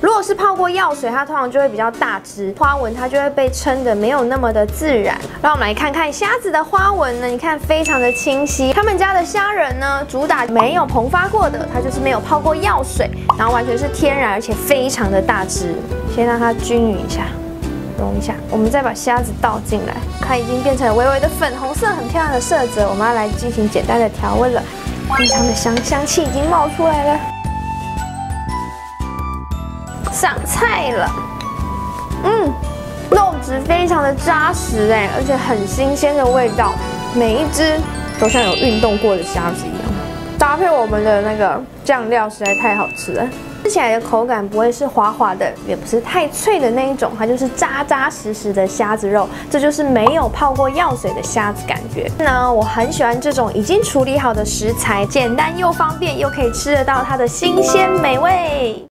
如果是泡过药水，它通常就会比较大只，花纹它就会被撑的没有那么的自然。让我们来看看虾子的花纹呢，你看非常的清晰。他们家的虾仁呢，主打没有膨发过的，它就是没有泡过药水，然后完全是天然，而且非常的大只。先让它均匀一下。融一下，我们再把虾子倒进来，它已经变成微微的粉红色，很漂亮的色泽。我们要来进行简单的调味了，非常的香，香气已经冒出来了。上菜了，嗯，肉质非常的扎实哎，而且很新鲜的味道，每一只都像有运动过的虾子一样，搭配我们的那个酱料实在太好吃了。吃起来的口感不会是滑滑的，也不是太脆的那一种，它就是扎扎实实的虾子肉，这就是没有泡过药水的虾子感觉。那我很喜欢这种已经处理好的食材，简单又方便，又可以吃得到它的新鲜美味。